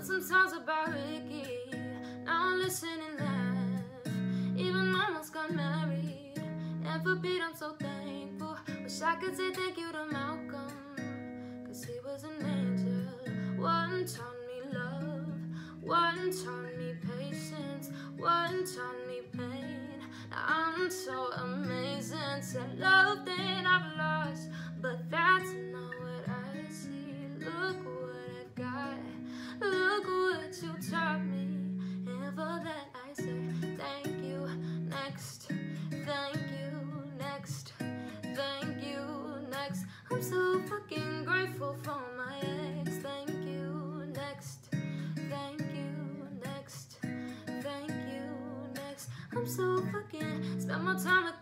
But sometimes about Ricky. Now I'm listening laugh. Even almost got married. And forbid I'm so thankful. Wish I could say thank you to Malcolm. Cause he was an angel. One taught me love. One taught me patience. One taught me pain. Now I'm so amazing. to love things. more time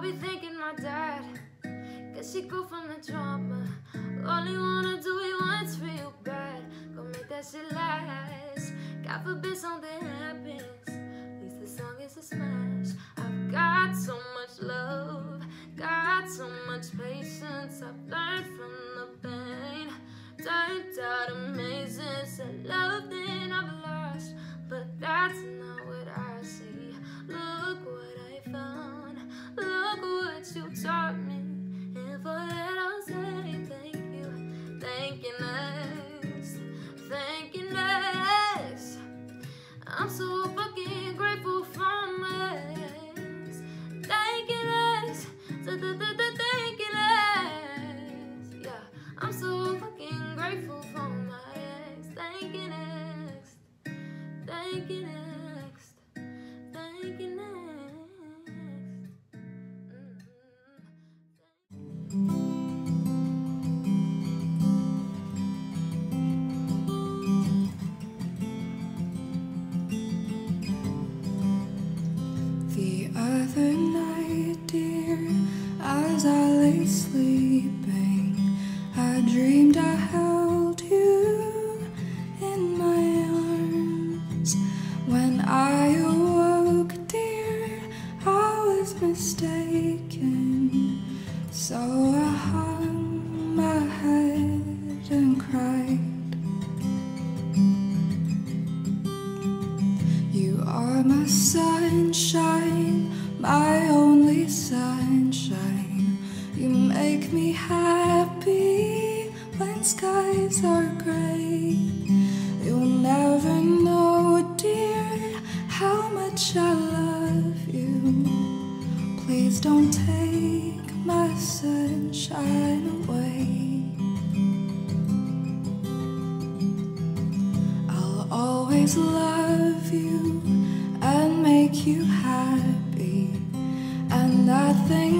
I'll be thinking my dad. Cause she go from the drama. Only wanna do it once for you bad. Go make that shit last. God forbid something happens. At least the song is a smash. I've got so much love. Got so much patience. I've learned from the Don't take my sunshine away. I'll always love you and make you happy, and I think.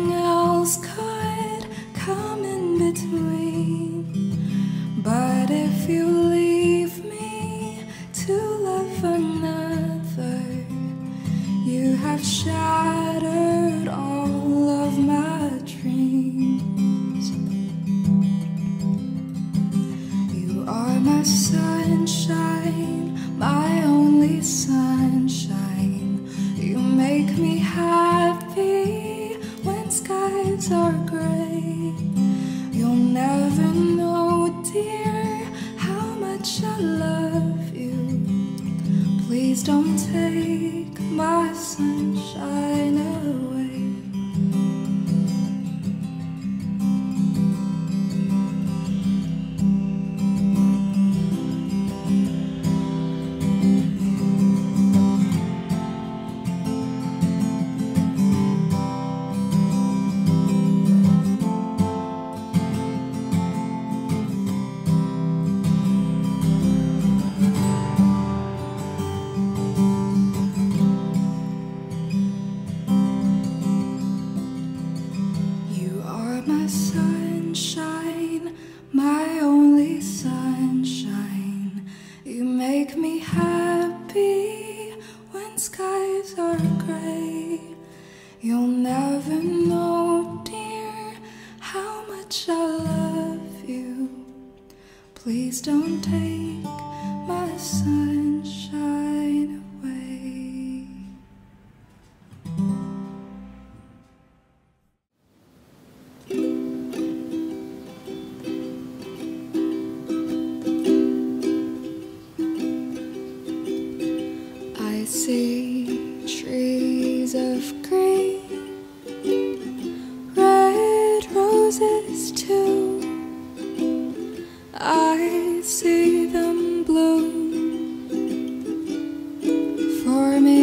for me.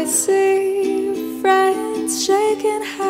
I see friends shaking hands.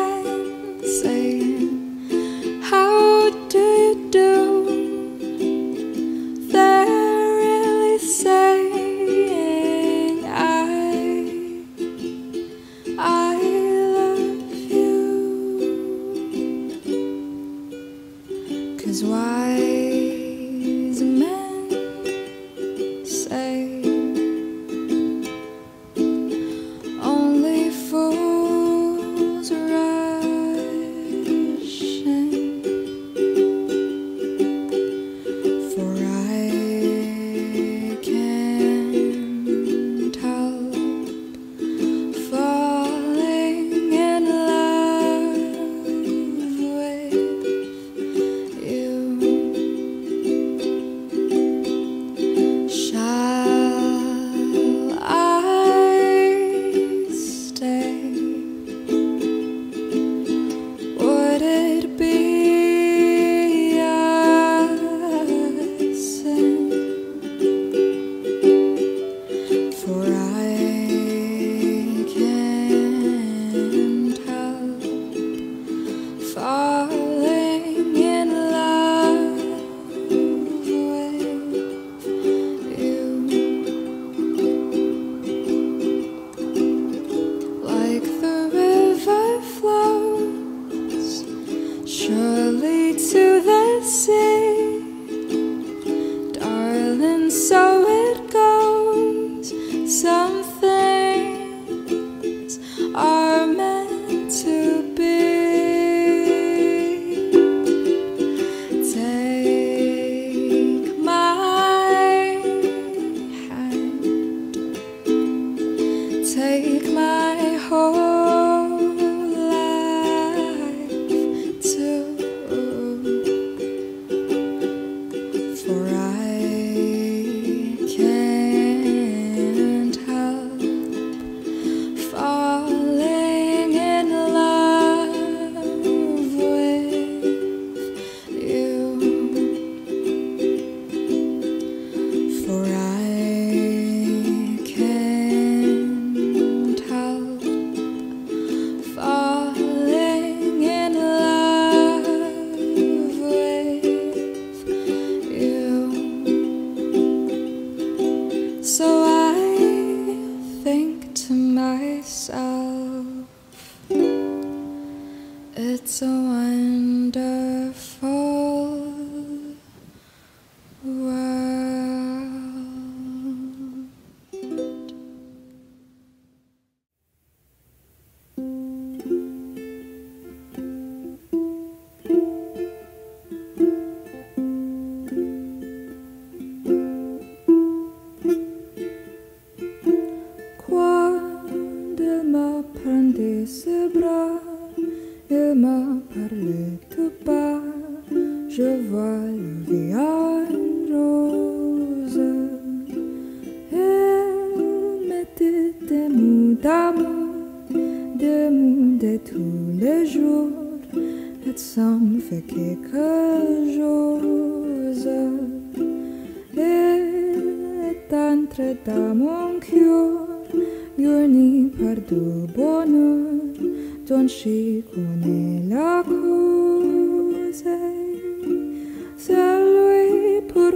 de ses bras et me parlait tout bas. Je vois le village rose et mettait des mots d'amour, des mots de tous les jours. Et ça fait quelque chose. Et est entré dans mon cœur. Ni par du bonheur dont je connais la cause c'est lui pour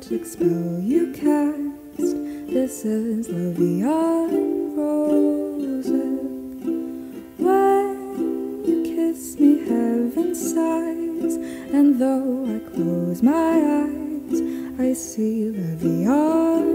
magic spell you cast. This is love beyond roses. When you kiss me, heaven sighs. And though I close my eyes, I see love beyond.